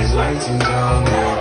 It's lighting down young,